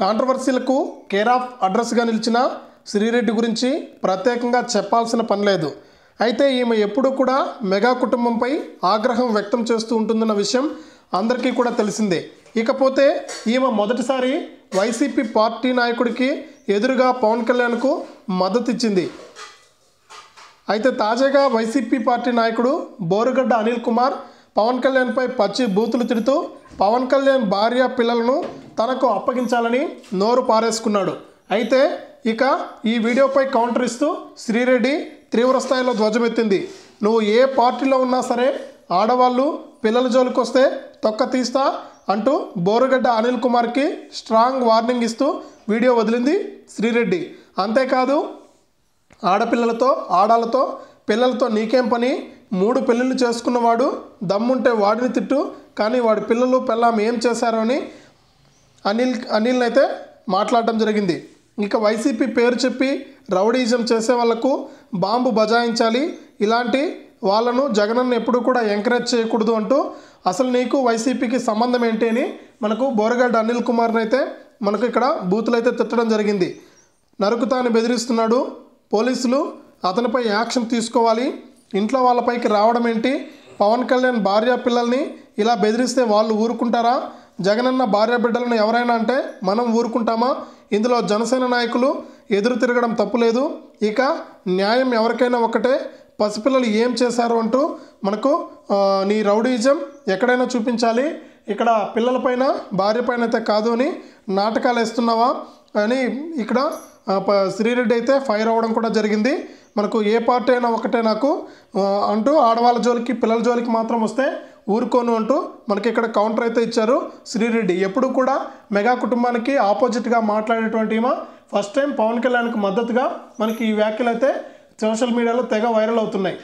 కాంట్రవర్సీలకు care of అడ్రస్గా నిలిచిన శ్రీరెడ్డి గురించి ప్రత్యేకంగా చెప్పాల్సిన పని లేదు. అయితే ఈమె ఎప్పుడూ కూడా మెగా కుటుంబంపై ఆగ్రహం వ్యక్తం చేస్తూ ఉంటుందన్న విషయం అందరికీ కూడా తెలిసిందే. ఇకపోతే ఈమె మొదటిసారి వైసీపీ పార్టీ నాయకుడికి ఎదురుగా పవన్ కళ్యాణ్కు మద్దతు ఇచ్చింది. అయితే తాజాగా వైసీపీ పార్టీ నాయకుడు బోరుగడ్డ అనిల్ కుమార్ పవన్ కళ్యాణ్పై పచ్చి బూతులు తిడుతూ పవన్ కళ్యాణ్ భార్య పిల్లలను తనకు అప్పగించాలని నోరు పారేసుకున్నాడు. అయితే ఇక ఈ వీడియోపై కౌంటర్ ఇస్తూ శ్రీరెడ్డి తీవ్ర స్థాయిలో ధ్వజమెత్తింది. నువ్వు ఏ పార్టీలో ఉన్నా సరే ఆడవాళ్ళు పిల్లల జోలికొస్తే తొక్క తీస్తా అంటూ బోరుగడ్డ అనిల్ కుమార్కి స్ట్రాంగ్ వార్నింగ్ ఇస్తూ వీడియో వదిలింది శ్రీరెడ్డి. అంతేకాదు ఆడపిల్లలతో ఆడాలతో పిల్లలతో నీకేం పని? మూడు పెళ్ళిళ్ళు చేసుకున్నవాడు దమ్ముంటే వాడిని తిట్టు కానీ వాడి పిల్లలు పిల్లం ఏం చేశారో అని అనిల్ అనిల్ని అయితే మాట్లాడటం జరిగింది. ఇక వైసీపీ పేరు చెప్పి రౌడీజం చేసే వాళ్ళకు బాంబు బజాయించాలి. ఇలాంటి వాళ్ళను జగనన్న ఎప్పుడు కూడా ఎంకరేజ్ చేయకూడదు అంటూ అసలు నీకు వైసీపీకి సంబంధం ఏంటి అని మనకు బోరగడ్డ అనిల్ కుమార్ని అయితే మనకు ఇక్కడ బూతులు అయితే తిట్టడం జరిగింది. నరుకుతాని బెదిరిస్తున్నాడు. పోలీసులు అతనిపై యాక్షన్ తీసుకోవాలి. ఇంట్లో వాళ్ళపైకి రావడం ఏంటి? పవన్ కళ్యాణ్ భార్య పిల్లల్ని ఇలా బెదిరిస్తే వాళ్ళు ఊరుకుంటారా? జగనన్న భార్య బిడ్డలను ఎవరైనా అంటే మనం ఊరుకుంటామా? ఇందులో జనసేన నాయకులు ఎదురు తిరగడం తప్పులేదు. ఇక న్యాయం ఎవరికైనా ఒకటే పసిపిల్లలు ఏం చేశారు అంటూ మనకు నీ రౌడీజం ఎక్కడైనా చూపించాలి. ఇక్కడ పిల్లలపైన భార్య పైన అయితే కాదు అని నాటకాలు వేస్తున్నావా? అని ఇక్కడ ప- శ్రీరెడ్డి అయితే ఫైర్ అవ్వడం కూడా జరిగింది. మనకు ఏ పార్టీ అయినా ఒకటే నాకు అంటూ ఆడవాళ్ళ జోలికి పిల్లల జోలికి మాత్రం వస్తే ఊరుకోను అంటూ మనకి ఇక్కడ కౌంటర్ అయితే ఇచ్చారు శ్రీరెడ్డి. ఎప్పుడు కూడా మెగా కుటుంబానికి ఆపోజిట్గా మాట్లాడేటువంటి ఈమె. ఫస్ట్ టైం పవన్ కళ్యాణ్కి మద్దతుగా మనకి ఈ వ్యాఖ్యలు అయితే సోషల్ మీడియాలో తెగ వైరల్ అవుతున్నాయి.